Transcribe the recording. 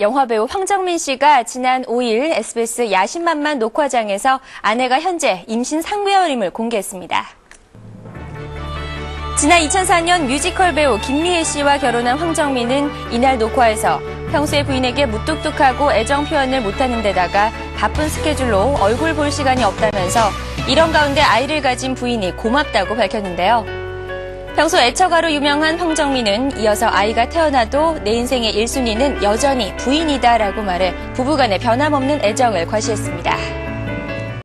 영화배우 황정민 씨가 지난 5일 SBS 야심만만 녹화장에서 아내가 현재 임신 상무여임을 공개했습니다. 지난 2004년 뮤지컬 배우 김미혜 씨와 결혼한 황정민은 이날 녹화에서 평소에 부인에게 무뚝뚝하고 애정 표현을 못하는 데다가 바쁜 스케줄로 얼굴 볼 시간이 없다면서 이런 가운데 아이를 가진 부인이 고맙다고 밝혔는데요. 평소 애처가로 유명한 황정민은 이어서 아이가 태어나도 내 인생의 1순위는 여전히 부인이다라고 말해 부부간의 변함없는 애정을 과시했습니다.